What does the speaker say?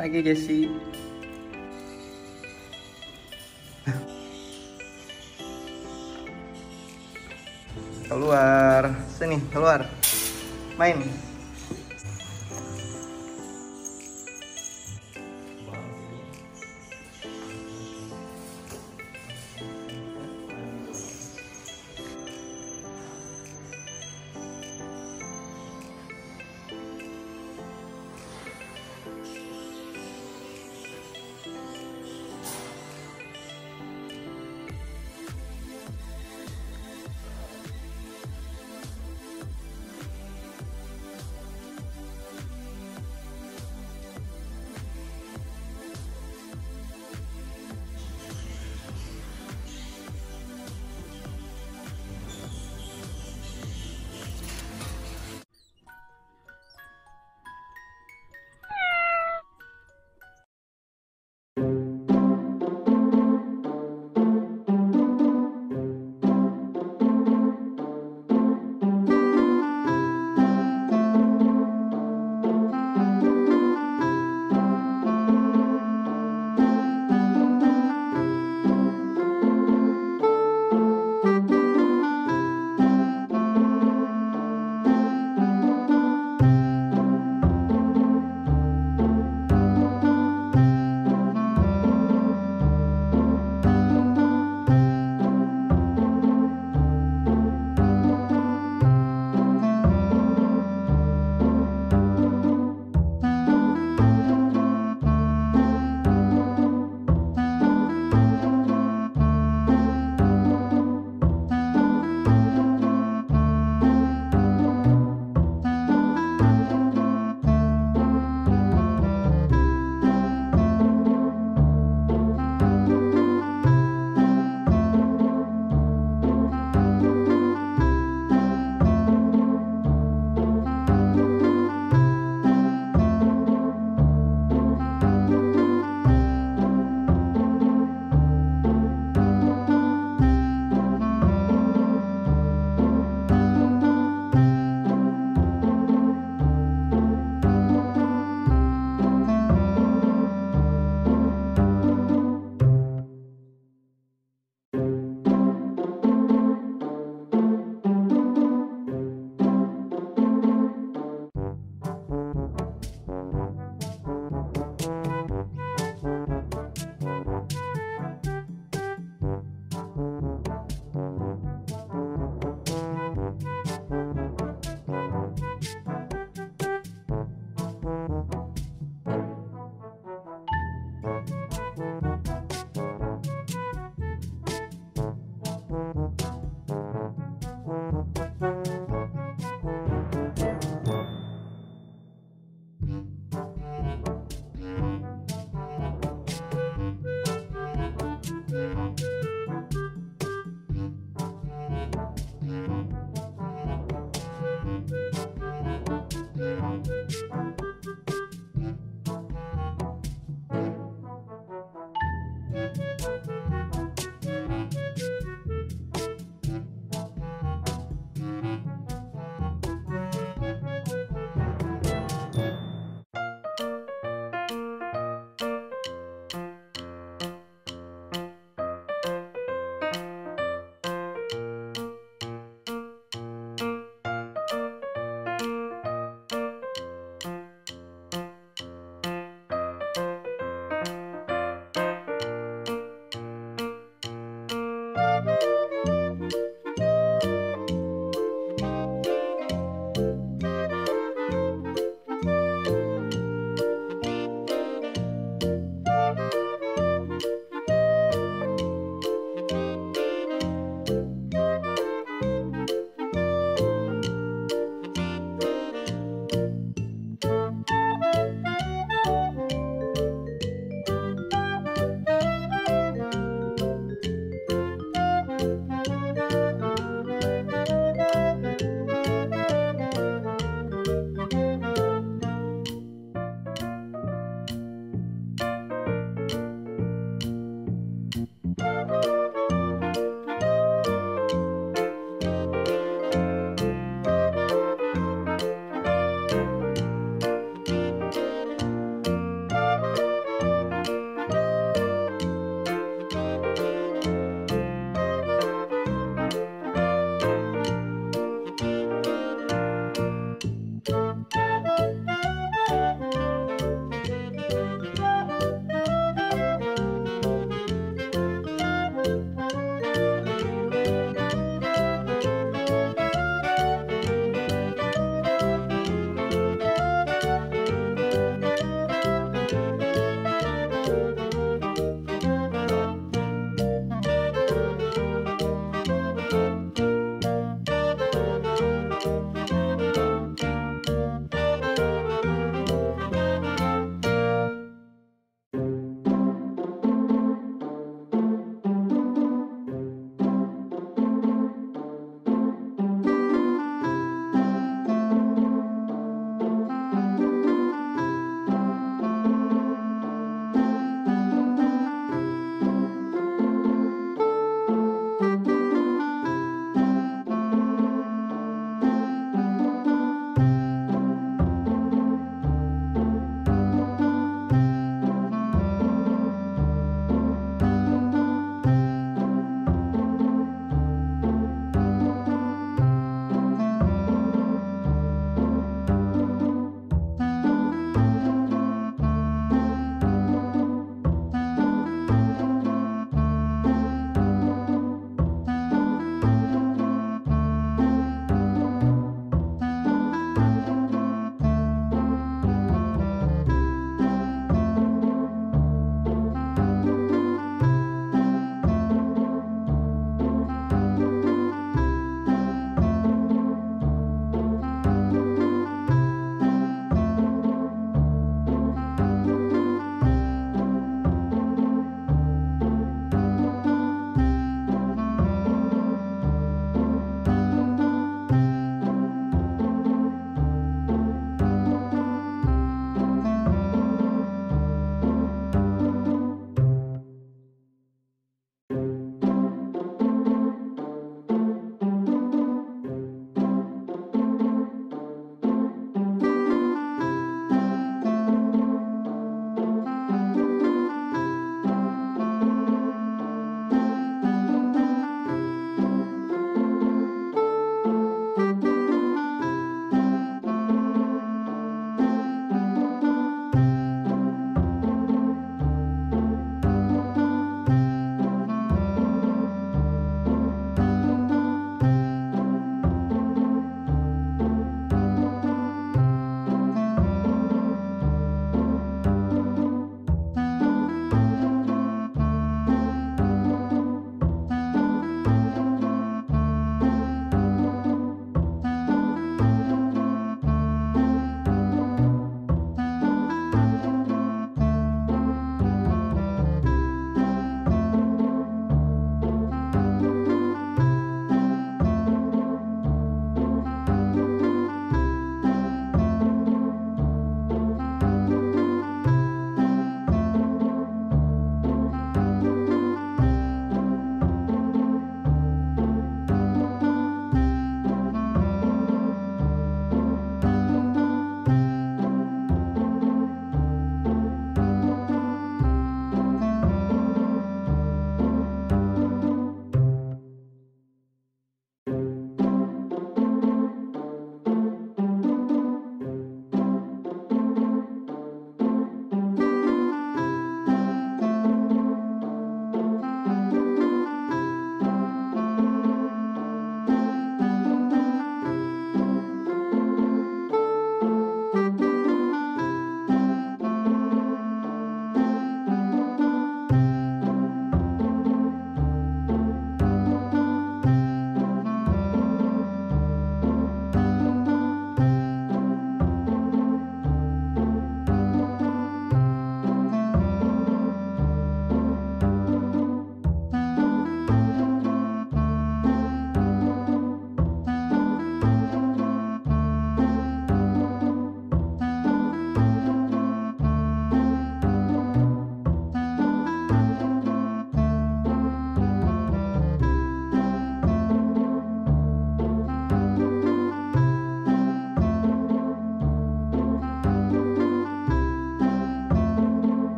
Pagi Jesse. Keluar. Sini, keluar. Main.